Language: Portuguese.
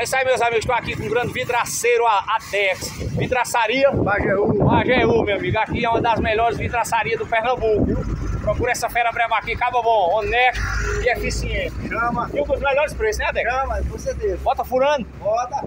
É isso aí, meus amigos. Estou aqui com um grande vidraceiro, a Atex. Vidraçaria Bajeú. Bajeú, meu amigo. Aqui é uma das melhores vidraçarias do Pernambuco, viu? Procura essa fera breva aqui, cabo bom, honesto e eficiente. Chama. E um dos melhores preços, né, Atex? Chama, com certeza. Bota furando. Bota.